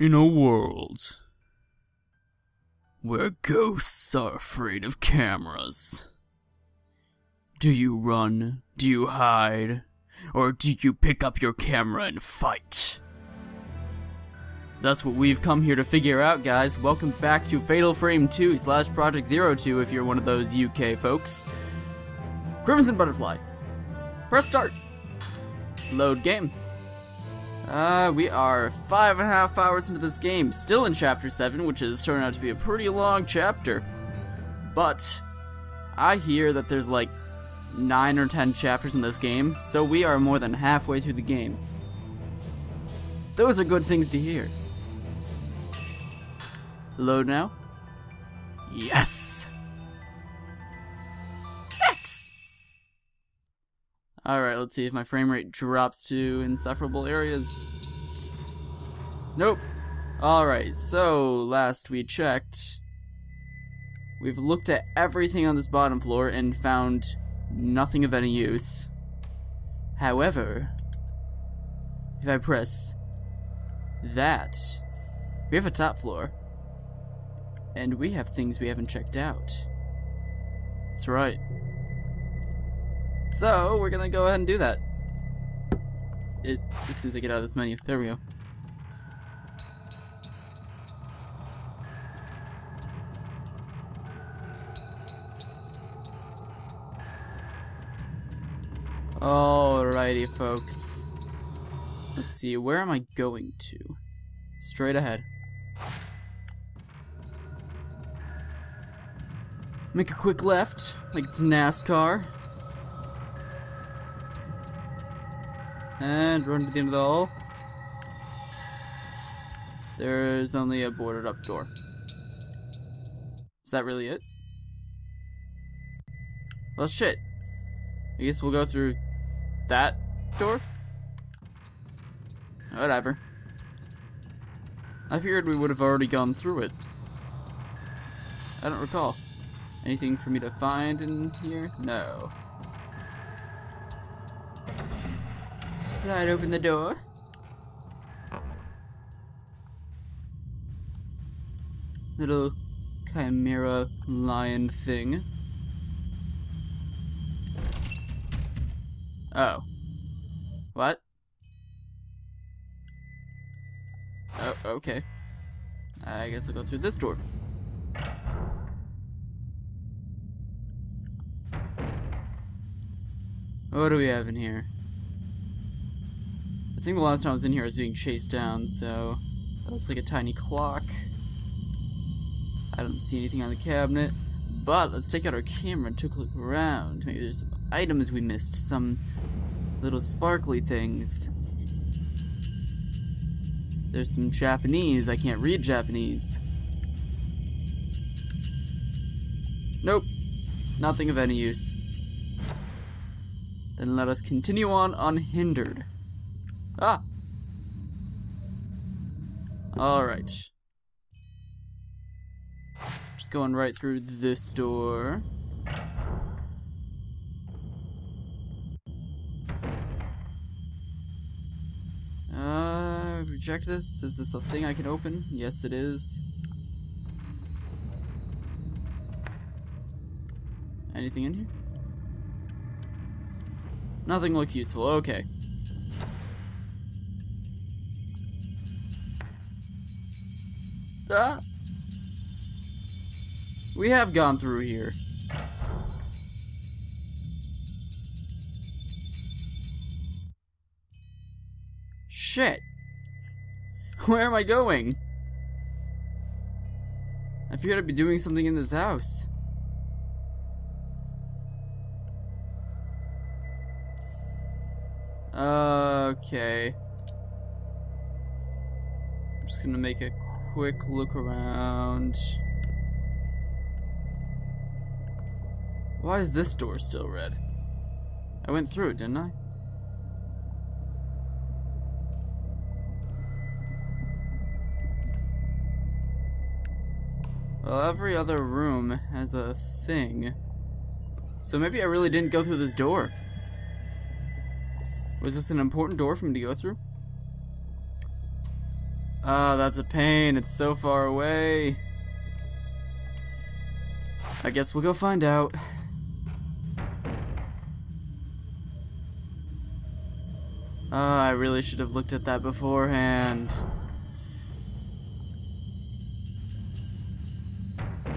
In a world where ghosts are afraid of cameras, do you run? Do you hide? Or do you pick up your camera and fight? That's what we've come here to figure out, guys. Welcome back to Fatal Frame 2 slash Project Zero 02 if you're one of those UK folks. Crimson Butterfly. Press start. Load game. Uh, we are five and a half hours into this game, still in Chapter 7, which has turned out to be a pretty long chapter. But, I hear that there's like 9 or 10 chapters in this game, so we are more than halfway through the game. Those are good things to hear. Load now. Yes! Alright, let's see if my frame rate drops to insufferable areas. Nope. Alright, so last we checked, we've looked at everything on this bottom floor and found nothing of any use. However, if I press that, we have a top floor. And we have things we haven't checked out. That's right. So, we're gonna go ahead and do that. As, as soon as I get out of this menu. There we go. Alrighty, folks. Let's see, where am I going to? Straight ahead. Make a quick left, like it's NASCAR. And run to the end of the hall. There's only a boarded up door. Is that really it? Well, shit. I guess we'll go through that door? Whatever. I figured we would have already gone through it. I don't recall. Anything for me to find in here? No. Slide open the door. Little chimera lion thing. Oh. What? Oh, okay. I guess I'll go through this door. What do we have in here? I think the last time I was in here I was being chased down, so that looks like a tiny clock. I don't see anything on the cabinet, but let's take out our camera and take a look around. Maybe there's some items we missed, some little sparkly things. There's some Japanese. I can't read Japanese. Nope. Nothing of any use. Then let us continue on unhindered. Ah! Alright. Just going right through this door. Uh, reject this? Is this a thing I can open? Yes, it is. Anything in here? Nothing looks useful. Okay. Ah! We have gone through here. Shit. Where am I going? I figured I'd be doing something in this house. Okay. I'm just gonna make a quick look around. Why is this door still red? I went through it, didn't I? Well, every other room has a thing. So maybe I really didn't go through this door. Was this an important door for me to go through? Ah, that's a pain. It's so far away. I guess we'll go find out. Ah, I really should have looked at that beforehand.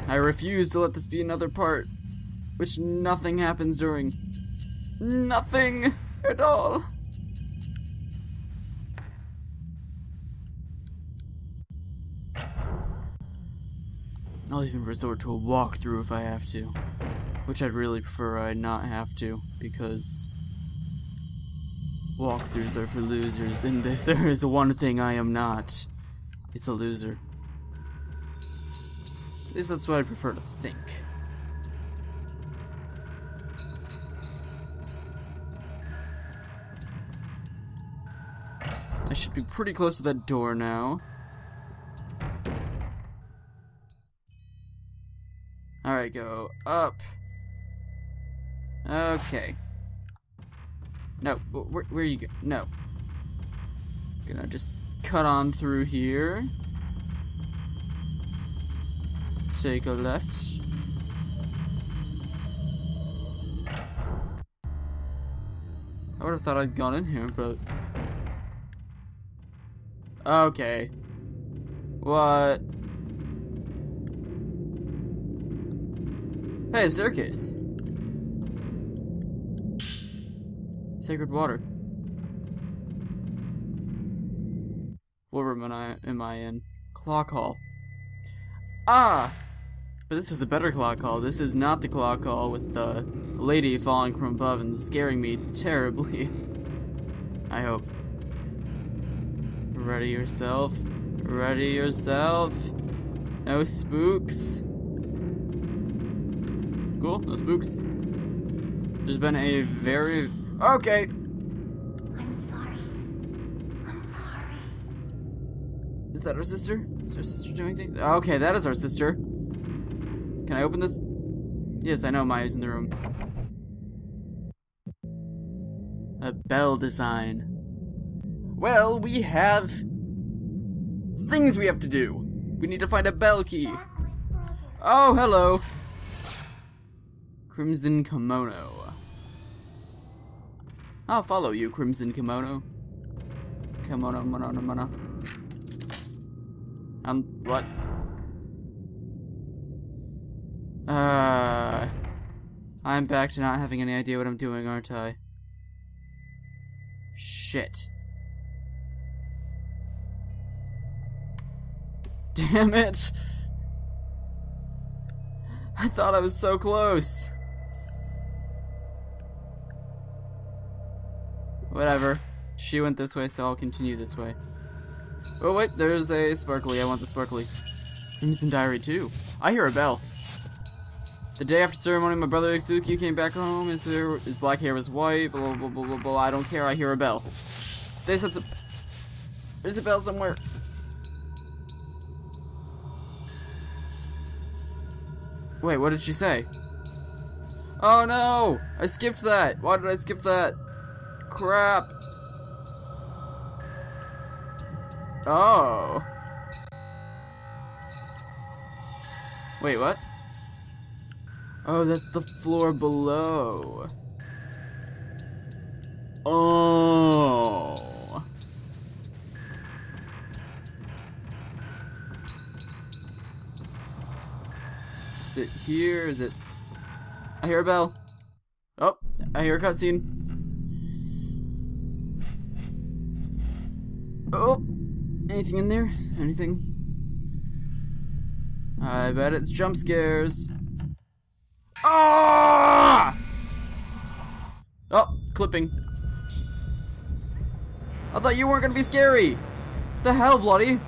I refuse to let this be another part, which nothing happens during. Nothing at all. I'll even resort to a walkthrough if I have to. Which I'd really prefer I not have to, because walkthroughs are for losers, and if there is one thing I am not, it's a loser. At least that's what I prefer to think. I should be pretty close to that door now. Alright, go up. Okay. No, where, where you go? No. Gonna just cut on through here. Take a left. I would have thought I'd gone in here, but... Okay. What? Hey, a staircase. Sacred water. What room am I, am I in? Clock hall. Ah! But this is a better clock hall. This is not the clock hall with the lady falling from above and scaring me terribly. I hope. Ready yourself. Ready yourself. No spooks. Cool, no spooks. There's been a very... Okay! I'm sorry. I'm sorry. Is that our sister? Is our sister doing anything? Okay, that is our sister. Can I open this? Yes, I know Mayu's in the room. A bell design. Well, we have things we have to do. We need to find a bell key. That's my brother. Oh, hello. Crimson Kimono. I'll follow you, Crimson Kimono. Kimono, mono, mono. Um, what? Uh, I'm back to not having any idea what I'm doing, aren't I? Shit. Damn it! I thought I was so close. Whatever. She went this way, so I'll continue this way. Oh wait, there's a sparkly. I want the sparkly. Crimson Diary too. I hear a bell. The day after ceremony, my brother Itsuki came back home. His, hair, his black hair was white. Blah, blah, blah, blah, blah. I don't care. I hear a bell. They said the... There's a bell somewhere. Wait, what did she say? Oh no! I skipped that! Why did I skip that? Crap! Oh. Wait, what? Oh, that's the floor below. Oh. Is it here? Is it? I hear a bell. Oh, I hear a cutscene. Oh, anything in there? Anything? I bet it's jump scares. Ah! Oh, clipping. I thought you weren't gonna be scary. The hell, bloody?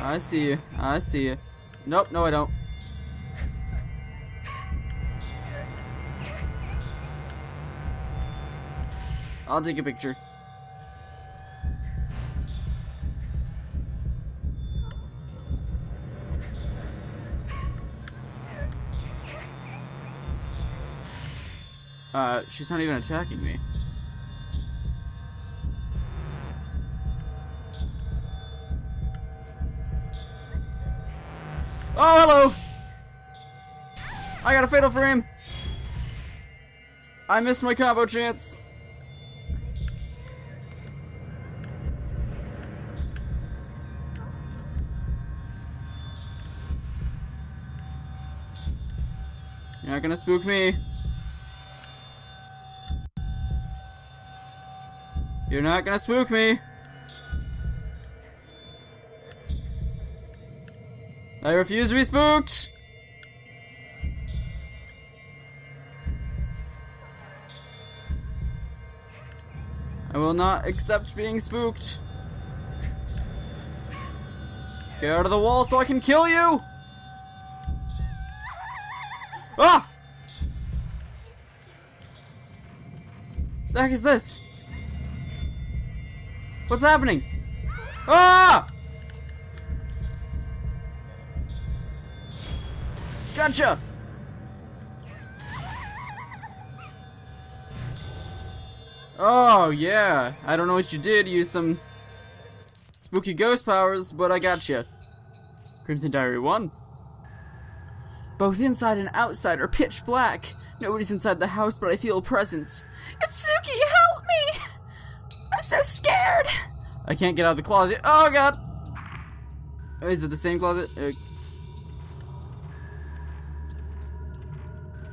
I see you. I see you. Nope, no I don't. I'll take a picture. Uh, she's not even attacking me. Oh, hello! I got a fatal frame! I missed my combo chance! You're not gonna spook me. You're not gonna spook me. I refuse to be spooked. I will not accept being spooked. Get out of the wall so I can kill you! Ah! The heck is this? What's happening? Ah! Gotcha! Oh, yeah. I don't know what you did. Use some spooky ghost powers, but I got you. Crimson Diary 1. Both inside and outside are pitch black. Nobody's inside the house, but I feel a presence. Itsuki, help me! I'm so scared! I can't get out of the closet. Oh, God! Is it the same closet? Uh...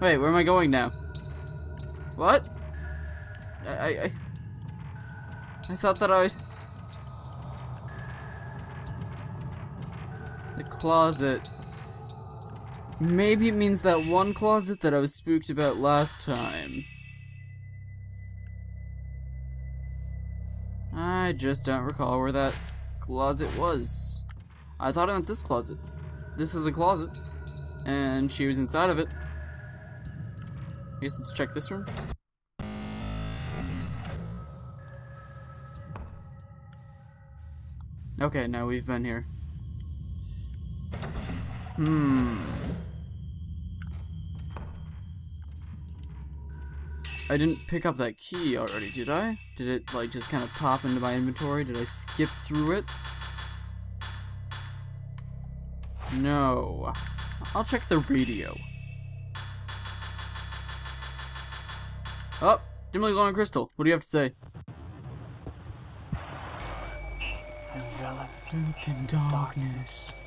Wait, where am I going now? What? I, I, I thought that I... The closet. Maybe it means that one closet that I was spooked about last time. I just don't recall where that closet was. I thought it meant this closet. This is a closet. And she was inside of it. I guess let's check this room. Okay, now we've been here. Hmm. I didn't pick up that key already, did I? Did it, like, just kind of pop into my inventory? Did I skip through it? No. I'll check the radio. Oh, dimly glowing crystal. What do you have to say? Enveloped in darkness.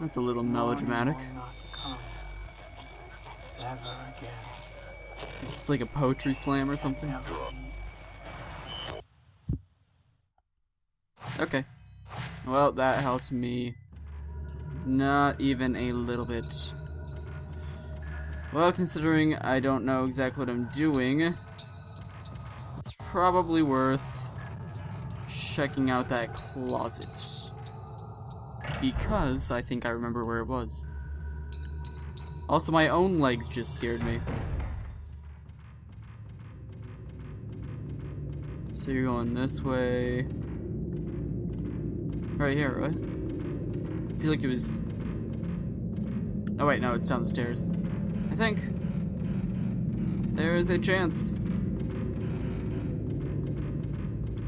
That's a little melodramatic. Is this like a poetry slam or something? Okay. Well, that helped me. Not even a little bit. Well, considering I don't know exactly what I'm doing, it's probably worth checking out that closet. Because I think I remember where it was. Also, my own legs just scared me. So you're going this way. Right here, right? I feel like it was. Oh, wait, no, it's down the stairs. I think. There is a chance.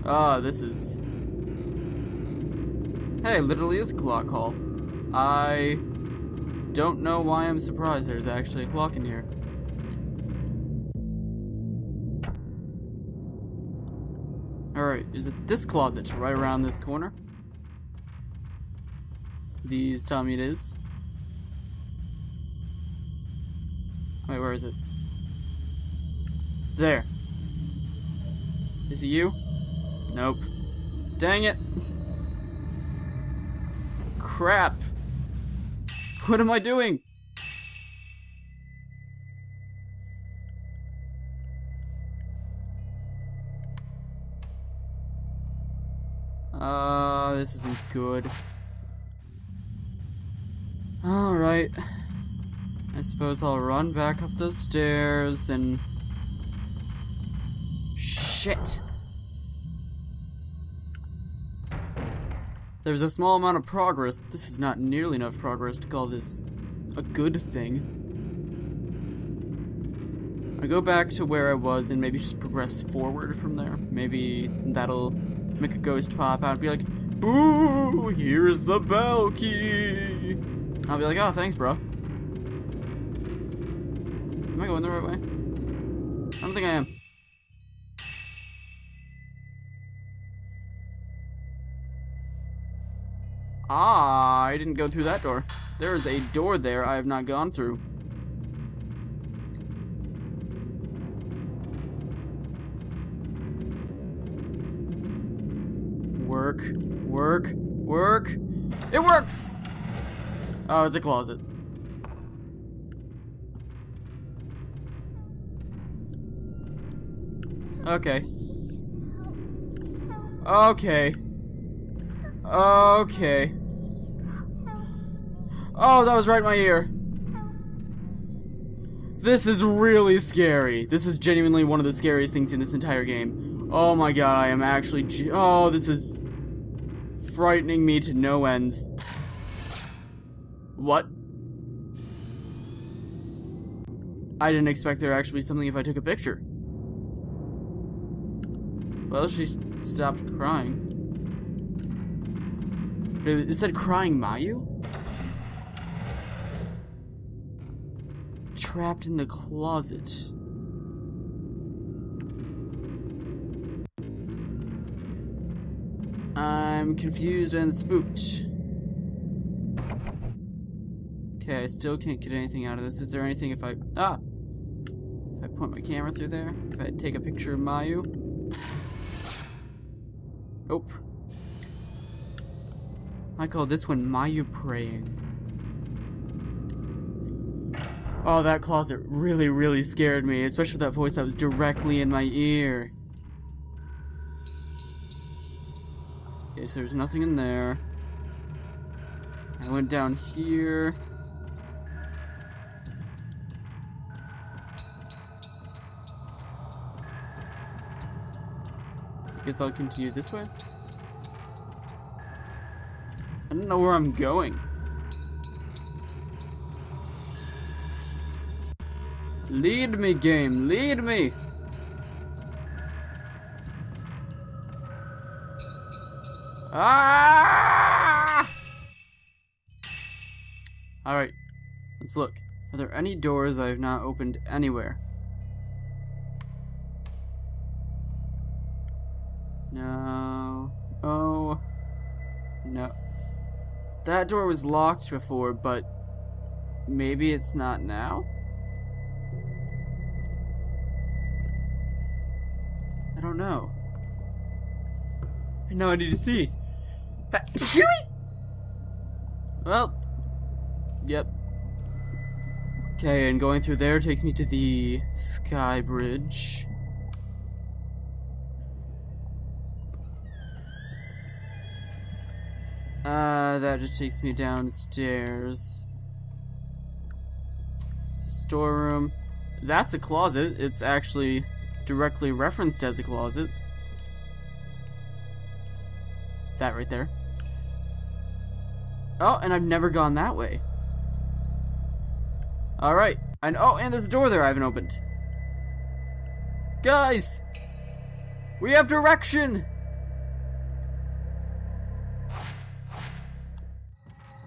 Ah, this is. Hey, literally is a clock hall. I don't know why I'm surprised there's actually a clock in here. Alright, is it this closet right around this corner? These tell me it is. Wait, where is it? There. Is it you? Nope. Dang it! Crap! What am I doing? Uh, this isn't good. Alright. I suppose I'll run back up those stairs and... Shit! There's a small amount of progress, but this is not nearly enough progress to call this a good thing. I go back to where I was and maybe just progress forward from there. Maybe that'll make a ghost pop out and be like, Ooh, Here's the bell key." I'll be like, "Oh, thanks, bro." Am I going the right way? I don't think I am. Ah, I didn't go through that door. There is a door there I have not gone through. Work, work, work. It works! Oh, it's a closet. Okay. Okay. Okay. Oh, that was right in my ear. This is really scary. This is genuinely one of the scariest things in this entire game. Oh my god, I am actually. Oh, this is frightening me to no ends. What? I didn't expect there actually be something if I took a picture. Well, she stopped crying. It said crying Mayu? Trapped in the closet. I'm confused and spooked. Okay, I still can't get anything out of this. Is there anything if I... Ah! If I point my camera through there? If I take a picture of Mayu? Nope. I call this one Mayu praying. Oh, that closet really, really scared me, especially that voice that was directly in my ear. Okay, so there's nothing in there. I went down here. I guess I'll continue this way. I don't know where I'm going. Lead me, game. Lead me. Ah! All right. Let's look. Are there any doors I have not opened anywhere? No. Oh. No. That door was locked before, but maybe it's not now? Don't know. Now I need to sneeze. Chewy! Well, yep. Okay, and going through there takes me to the Sky Bridge. Uh, that just takes me downstairs. Storeroom. That's a closet. It's actually directly referenced as a closet. That right there. Oh, and I've never gone that way. Alright. And oh, and there's a door there I haven't opened. Guys! We have direction!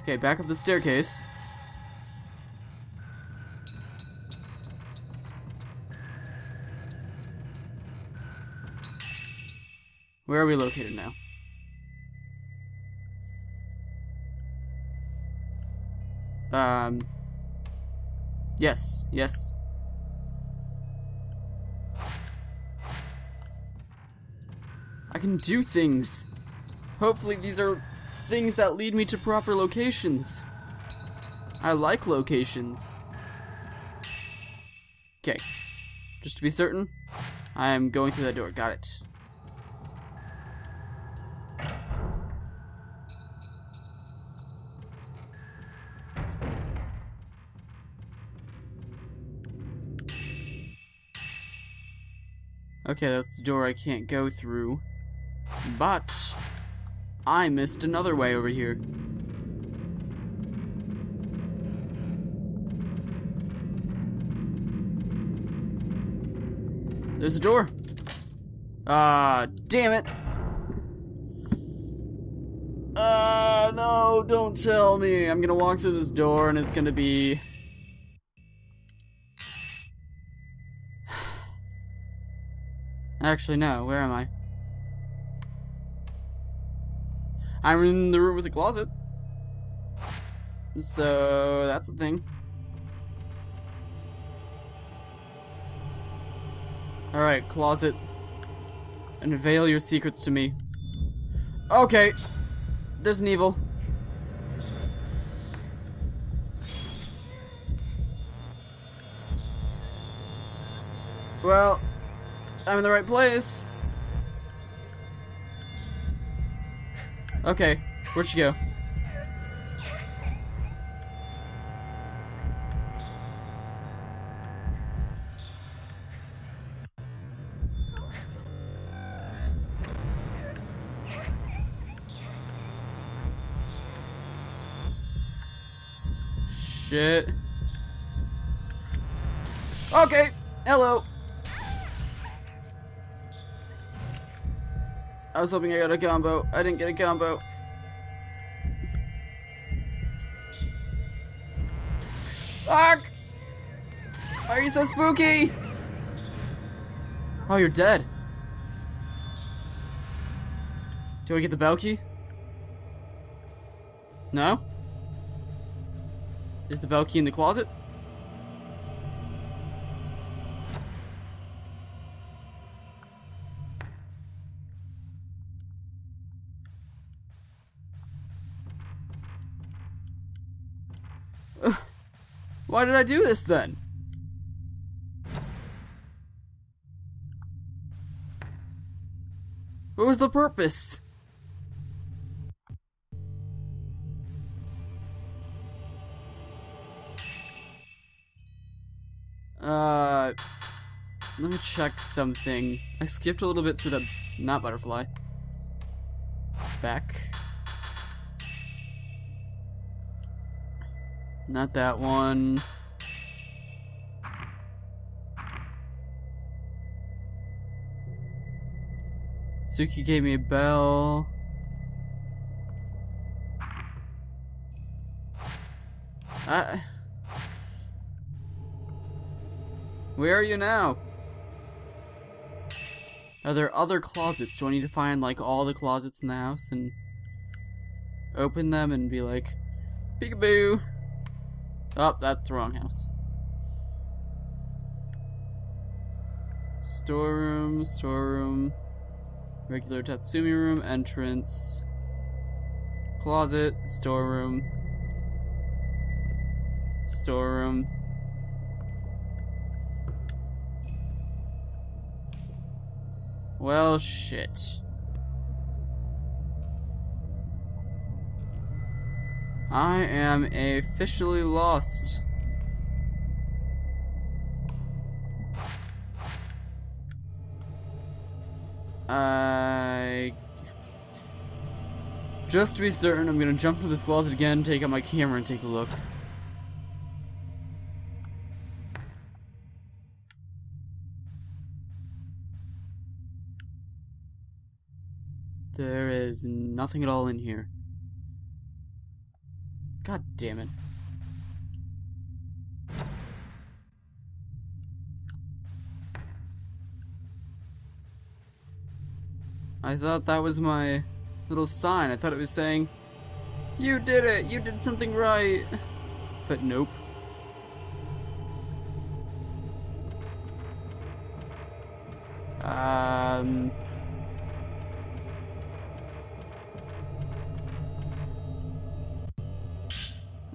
Okay, back up the staircase. Where are we located now? Um. Yes, yes. I can do things. Hopefully, these are things that lead me to proper locations. I like locations. Okay. Just to be certain, I am going through that door. Got it. Okay, that's the door I can't go through. But, I missed another way over here. There's a door. Ah, uh, damn it. Ah, uh, no, don't tell me. I'm gonna walk through this door and it's gonna be Actually, no, where am I? I'm in the room with the closet. So, that's the thing. Alright, closet. Unveil your secrets to me. Okay. There's an evil. Well, I'm in the right place. Okay, where'd she go? Shit. Okay, hello. I was hoping I got a combo. I didn't get a combo. Fuck! Why are you so spooky? Oh, you're dead. Do I get the bell key? No? Is the bell key in the closet? Why did I do this then? What was the purpose? Uh, let me check something. I skipped a little bit through the not butterfly. Back. Not that one. Suki gave me a bell. I. Where are you now? Are there other closets? Do I need to find like all the closets in the house and open them and be like, peekaboo? Oh, that's the wrong house. Storeroom, storeroom, regular tatami room, entrance, closet, storeroom, storeroom. Well, shit. I am officially lost. I... Just to be certain, I'm gonna jump to this closet again, take out my camera, and take a look. There is nothing at all in here. God damn it. I thought that was my little sign. I thought it was saying, You did it! You did something right! But nope. Um.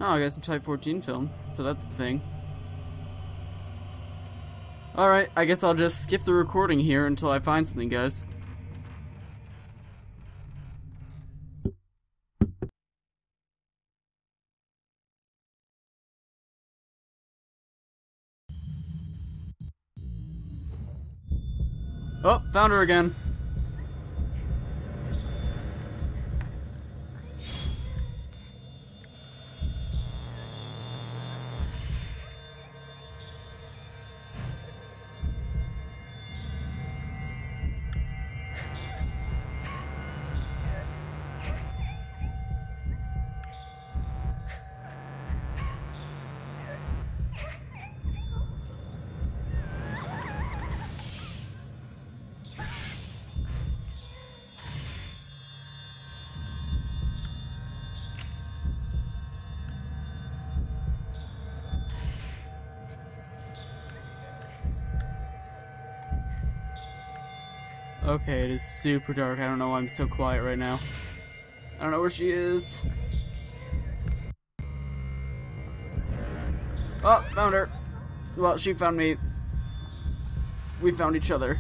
Oh, I got some Type 14 film, so that's the thing. Alright, I guess I'll just skip the recording here until I find something, guys. Oh, found her again. Okay, it is super dark. I don't know why I'm so quiet right now. I don't know where she is. Oh, found her. Well, she found me. We found each other.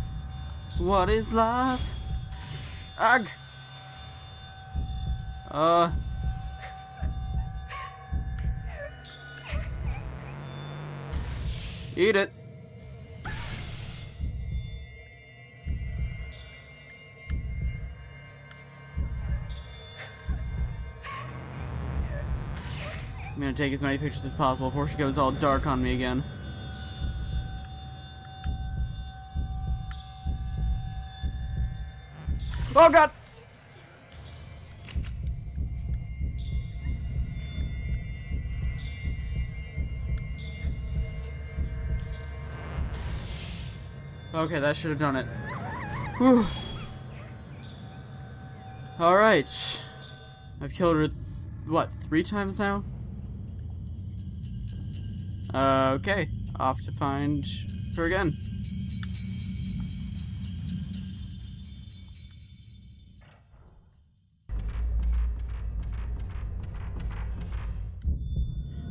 What is love? Ugh. Uh. Eat it. I'm gonna take as many pictures as possible before she goes all dark on me again. Oh god! Okay, that should have done it. Whew. Alright. I've killed her, what, three times now? Uh, okay. Off to find her again.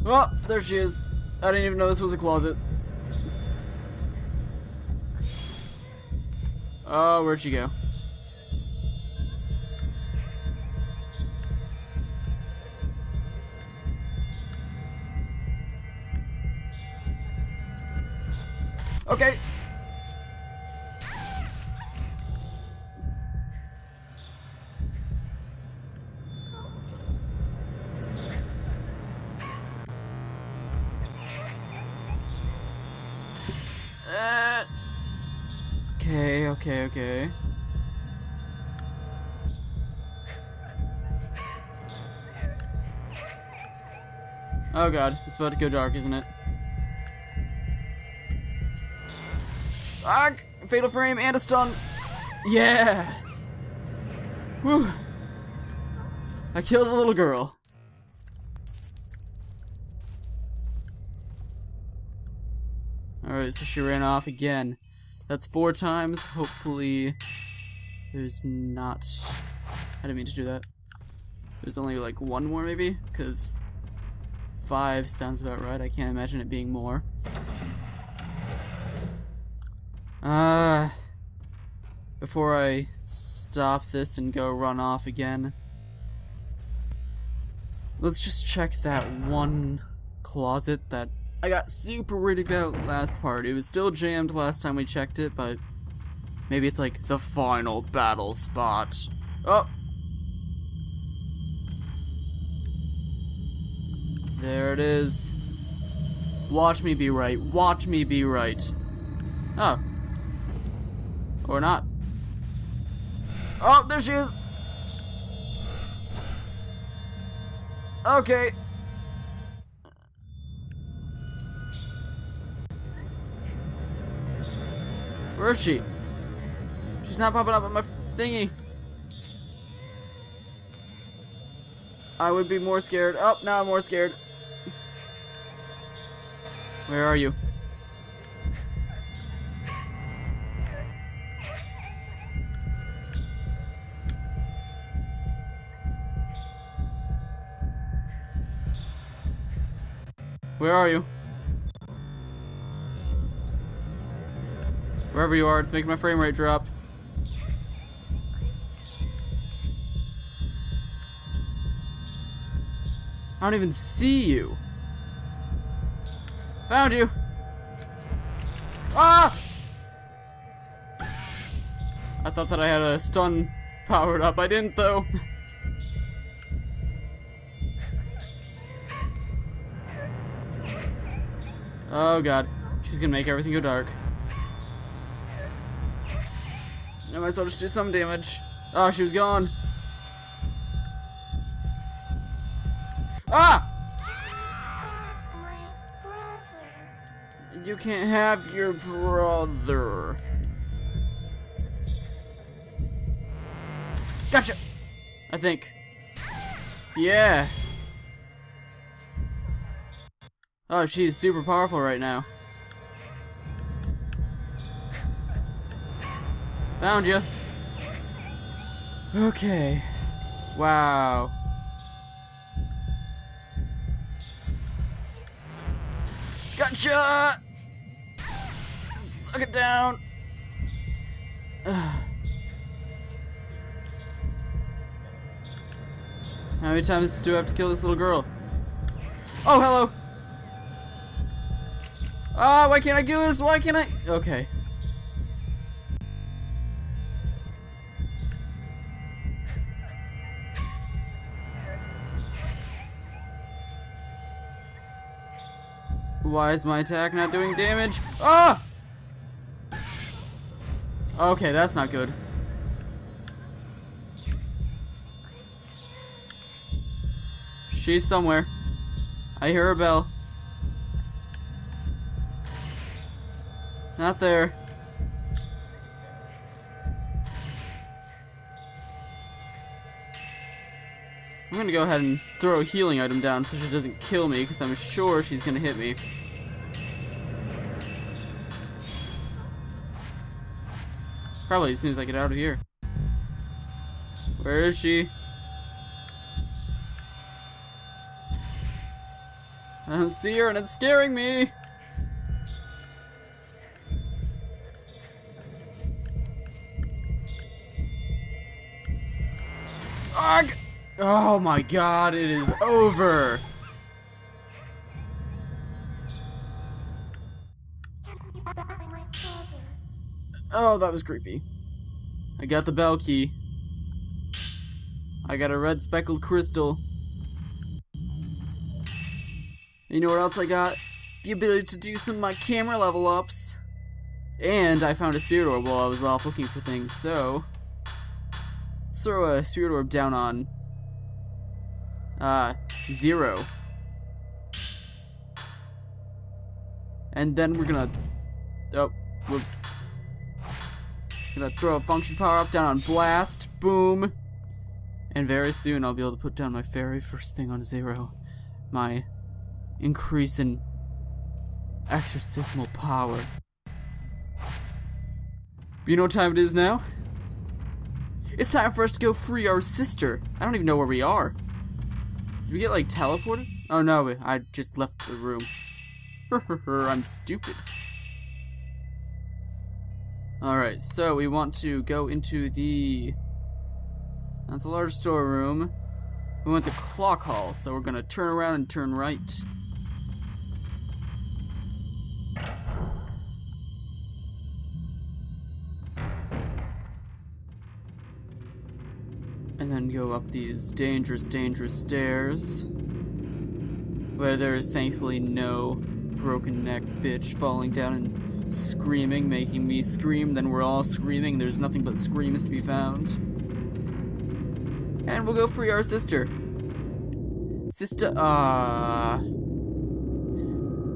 Oh, there she is. I didn't even know this was a closet. Oh, where'd she go? Oh god, it's about to go dark, isn't it? Ah! Fatal frame and a stun! Yeah! Whew! I killed a little girl. Alright, so she ran off again. That's four times. Hopefully, there's not. I didn't mean to do that. There's only like one more, maybe? Because five sounds about right. I can't imagine it being more. Uh, before I stop this and go run off again, let's just check that one closet that I got super worried about last part. It was still jammed last time we checked it, but maybe it's like the final battle spot. Oh! There it is. Watch me be right. Watch me be right. Oh. Or not. Oh, there she is! Okay. Where is she? She's not popping up on my thingy. I would be more scared. Oh, now I'm more scared. Where are you? Where are you? Wherever you are, it's making my frame rate drop. I don't even see you. Found you. Ah! I thought that I had a stun powered up. I didn't though. Oh god. She's gonna make everything go dark. I might as well just do some damage. Oh, she was gone. Ah! You can't have your brother. Gotcha! I think. Yeah. Oh, she's super powerful right now. Found you. Okay. Wow. Gotcha! Suck it down. How many times do I have to kill this little girl? Oh, hello! Ah, why can't I do this? Why can't I? Okay. Why is my attack not doing damage? Ah! Okay, that's not good. She's somewhere. I hear a bell. Not there. I'm gonna go ahead and throw a healing item down so she doesn't kill me, because I'm sure she's gonna hit me. Probably as soon as I get out of here. Where is she? I don't see her and it's scaring me! Ugh! Oh my god, it is over! Oh, that was creepy. I got the bell key. I got a red speckled crystal. You know what else I got? The ability to do some of my camera level ups. And I found a spirit orb while I was off looking for things, so... Let's throw a spirit orb down on... Uh, zero. And then we're gonna... Oh, whoops. Gonna throw a function power up down on blast. Boom. And very soon I'll be able to put down my very first thing on zero. My increase in exorcismal power. You know what time it is now? It's time for us to go free our sister. I don't even know where we are. Did we get like teleported? Oh no, I just left the room. I'm stupid. Alright, so we want to go into the... Not the large storeroom. We want the clock hall, so we're gonna turn around and turn right. And then go up these dangerous, dangerous stairs. Where there is thankfully no broken neck bitch falling down and screaming, making me scream, then we're all screaming, there's nothing but screams to be found. And we'll go free our sister. Sister, ah.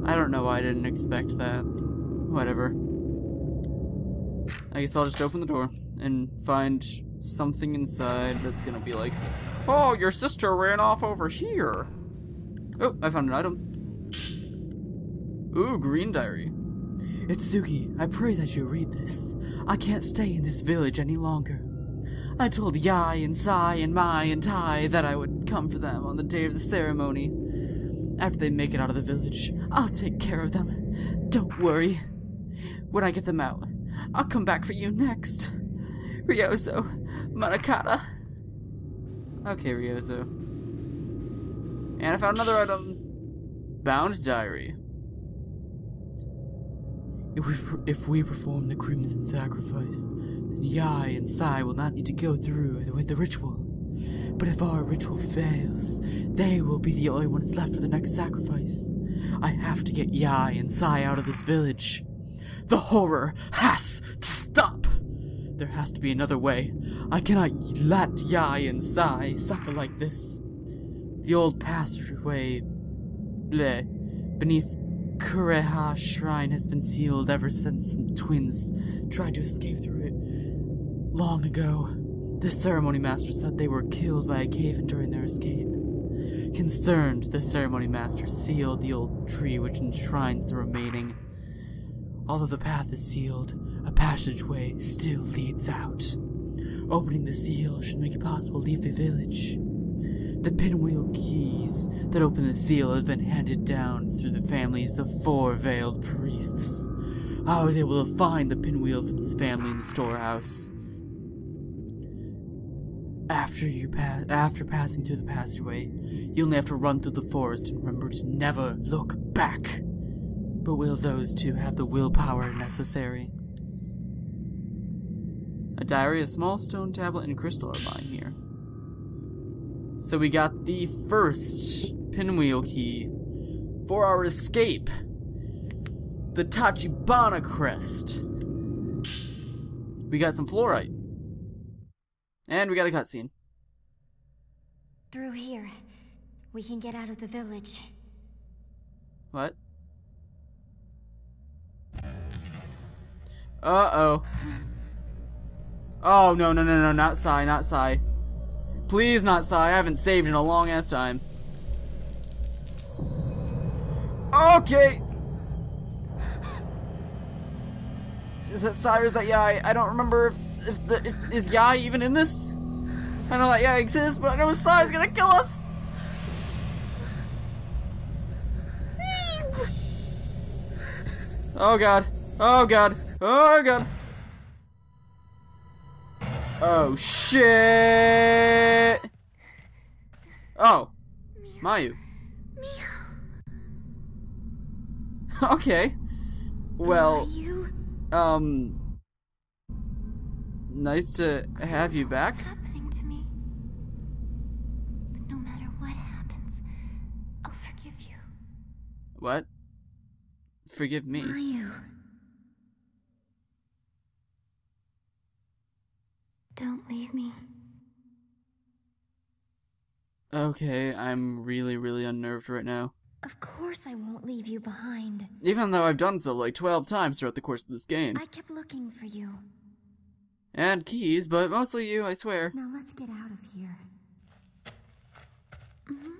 I don't know why I didn't expect that. Whatever. I guess I'll just open the door and find something inside that's gonna be like, Oh, your sister ran off over here. Oh, I found an item. Ooh, green diary. Itsuki, I pray that you read this. I can't stay in this village any longer. I told Yae and Sae and Mai and Tai that I would come for them on the day of the ceremony. After they make it out of the village, I'll take care of them. Don't worry. When I get them out, I'll come back for you next. Ryozo, Munakata. Okay, Ryozo. And I found another item. Bound diary. If we, if we perform the Crimson Sacrifice, then Yae and Sae will not need to go through with the ritual. But if our ritual fails, they will be the only ones left for the next sacrifice. I have to get Yae and Sae out of this village. The horror has to stop! There has to be another way. I cannot let Yae and Sae suffer like this. The old passageway bleh, beneath Kureha Shrine has been sealed ever since some twins tried to escape through it. Long ago, the ceremony master said they were killed by a cave during their escape. Concerned, the ceremony master sealed the old tree which enshrines the remaining. Although the path is sealed, a passageway still leads out. Opening the seal should make it possible to leave the village. The pinwheel keys that open the seal have been handed down through the families of the four veiled priests. I was able to find the pinwheel for this family in the storehouse. After you pass, after passing through the passageway, you only have to run through the forest and remember to never look back. But will those two have the willpower necessary? A diary, a small stone tablet, and crystal are lying here. So we got the first pinwheel key for our escape. The Tachibana crest. We got some fluorite. And we got a cutscene. Through here, we can get out of the village. What? Uh oh. Oh no no no no not Sae, not Sae. Please not Sae, I haven't saved in a long ass time. Okay. Is that Sae or is that Yae? I don't remember if, if, the, if is Yae even in this? I know that Yae exists, but I know Sae's gonna kill us. Oh god. Oh god. Oh god. Oh shit. Oh. Mayu. Mew Okay. Well, um nice to have you back. Happening to me? But no matter what happens, I'll forgive you. What? Forgive me. Mayu. Don't leave me. Okay, I'm really really unnerved right now. Of course I won't leave you behind. Even though I've done so like 12 times throughout the course of this game. I kept looking for you. And keys, but mostly you, I swear. Now let's get out of here. Mm-hmm.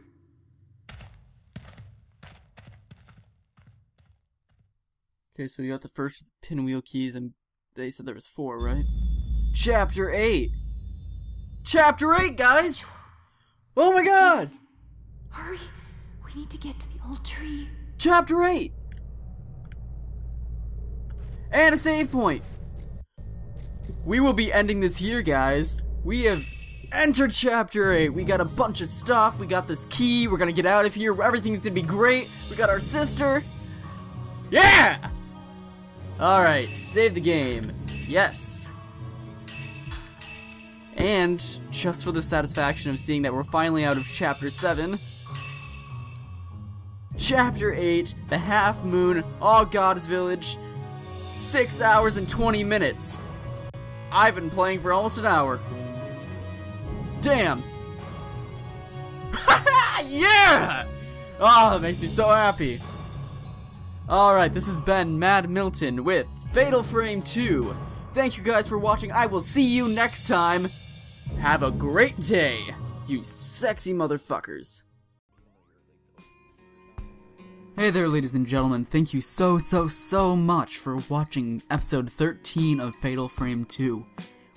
Okay, so we got the first pinwheel keys, and they said there was four, right? Chapter 8! Chapter 8, guys! Oh my god! Hurry! We need to get to the old tree. Chapter 8! And a save point! We will be ending this here, guys. We have entered Chapter 8. We got a bunch of stuff. We got this key. We're gonna get out of here. Everything's gonna be great. We got our sister. Yeah! Alright, save the game. Yes. And, just for the satisfaction of seeing that we're finally out of Chapter 7, Chapter 8, The Half Moon, All God's Village, 6 hours and 20 minutes. I've been playing for almost an hour. Damn. yeah! Oh, that makes me so happy. Alright, this has been Mad Milton with Fatal Frame 2. Thank you guys for watching. I will see you next time. Have a great day, you sexy motherfuckers. Hey there, ladies and gentlemen. Thank you so, so, so much for watching episode 13 of Fatal Frame 2.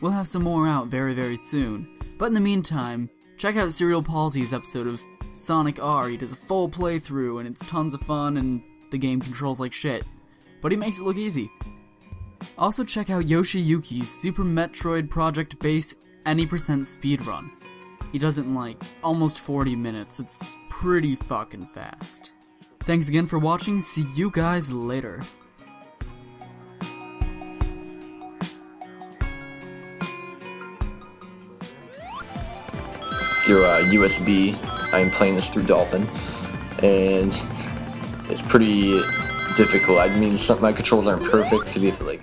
We'll have some more out very, very soon. But in the meantime, check out Serial Palsy's episode of Sonic R. He does a full playthrough, and it's tons of fun, and the game controls like shit. But he makes it look easy. Also, check out Yoshiyuki's Super Metroid Project Base Any Percent Speedrun. He does it in like almost 40 minutes. It's pretty fucking fast. Thanks again for watching. See you guys later. through uh, USB. I'm playing this through Dolphin, and it's pretty difficult. I mean, some my controls aren't perfect because you have to like